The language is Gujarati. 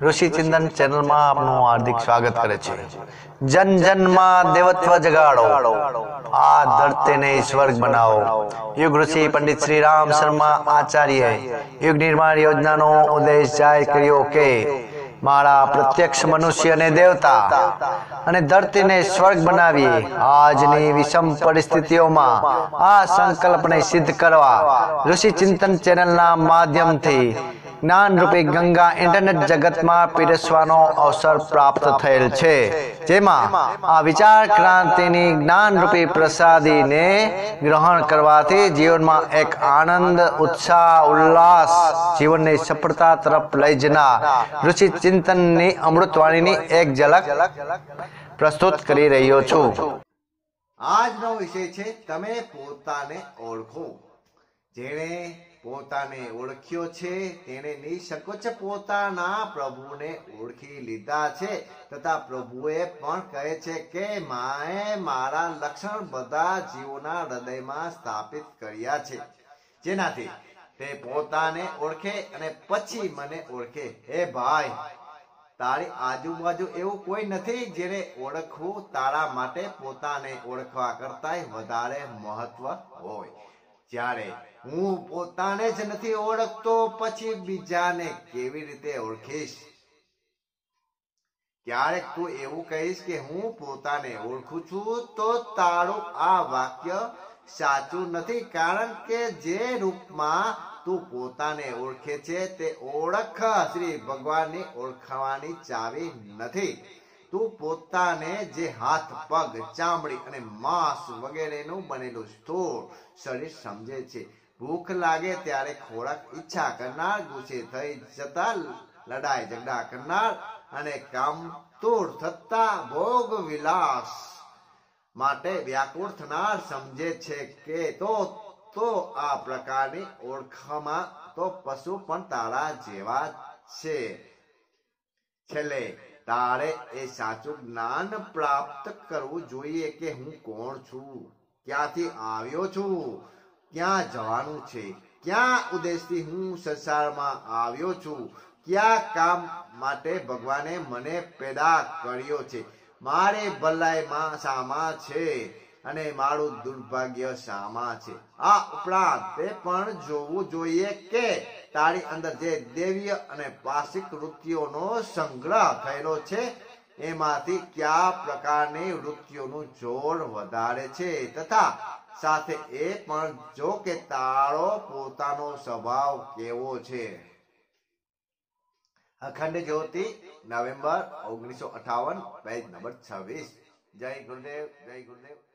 ઋષિ ચિંતન ચેનલમાં આપનું હાર્દિક સ્વાગત કરે છે. જન જનમાં દેવત્વ જગાડો. આ ધરતીને સ્વર્ગ બનાવો. યુગ ઋષિ પંડિત શ્રી રામ શર્મા આચાર્ય યુગ નિર્માણ યોજનાનો ઉદ્દેશ જાહેર કર્યો કે મારા પ્રત્યક્ષ મનુષ્ય અને દેવતા અને ધરતીને સ્વર્ગ બનાવીએ. આજની વિષમ પરિસ્થિતિઓમાં આ સંકલ્પને સિદ્ધ કરવા ઋષિ ચિંતન ચેનલના માધ્યમથી જ્ઞાન રૂપી ગંગા ઇન્ટરનેટ જગતમાં પીરસવાનો અવસર પ્રાપ્ત થયેલ છે. જેમાં આ વિચાર ક્રાંતિની જ્ઞાન રૂપી પ્રસાદીને ગ્રહણ કરવાથી જીવનમાં એક આનંદ, ઉત્સાહ, ઉલ્લાસ, જીવનની સફળતા તરફ લઈ જનાર ઋષિ ચિંતનની અમૃતવાણીની એક ઝલક પ્રસ્તુત કરી રહ્યો છું. આજનો વિષય છે, તમે પોતાને ઓળખો. જેણે પોતાને ઓળખ્યો છે, તેણે નિસંકોચ પોતાના પ્રભુને ઓળખી લીધા છે તથા પ્રભુએ પણ કહે છે કે, માએ મારા લક્ષણ બધા જીવોના હૃદયમાં સ્થાપિત કર્યા છે. જેનાથી તે પોતાને ઓળખે અને પછી મને ઓળખે. હે ભાઈ, તારી આજુબાજુ એવું કોઈ નથી જેને ઓળખવું તારા માટે પોતાને ઓળખવા કરતા વધારે મહત્વ હોય. જ્યારે હું પોતાને જ નથી ઓળખતો, પછી બીજાને કેવી રીતે ઓળખીશ? ક્યારેક તું એવું કહીશ કે હું પોતાને ઓળખું છું, તો તારું આ વાક્ય સાચું નથી, કારણ કે જે રૂપમાં તું પોતાને ઓળખે છે, તે ઓળખ શ્રી ભગવાનની ઓળખવાની ચાવી નથી. તું પોતાને જે હાથ, પગ, ચામડી અને માંસ વગેરેનું બનેલું સ્થૂળ શરીર સમજે છે. ભૂખ લાગે ત્યારે ખોરાક ઈચ્છા કરનાર ગુસ્સે થઈ જતા લડાઈ ઝઘડા કરનાર અને કામતુર થતા ભોગ વિલાસ માટે વ્યાકુળ થનાર સમજે છે કે તો તો આ પ્રકારની ઓળખમાં તો પશુ પણ તારા જેવા છે. છેલ્લે તારે એ સાચું જ્ઞાન પ્રાપ્ત કરવું જોઈએ કે હું કોણ છું? ક્યાંથી આવ્યો છું? ક્યાં જવાનું છે? ક્યાં ઉદ્દેશથી હું સંસારમાં આવ્યો છું? કયા કામ માટે ભગવાને મને પેદા કર્યો છે? મારે ભલાઈમાં શામાં છે અને મારું દુર્ભાગ્ય શામાં છે. આ ઉપરાંત તે પણ જોવું જોઈએ કે તારી અંદર જે દેવીય અને પાસિક વૃત્તિઓનો સંગ્રહ થયેલો છે, એમાંથી કયા પ્રકારની વૃત્તિઓનું જોર વધારે છે? તથા સાથે એ પણ જો કે તારો પોતાનો સ્વભાવ કેવો છે? અખંડ જ્યોતિ, નવેમ્બર ઓગણીસો અઠાવન, પેજ નંબર છવ્વીસ. જય ગુરુદેવ જય ગુરુદેવ.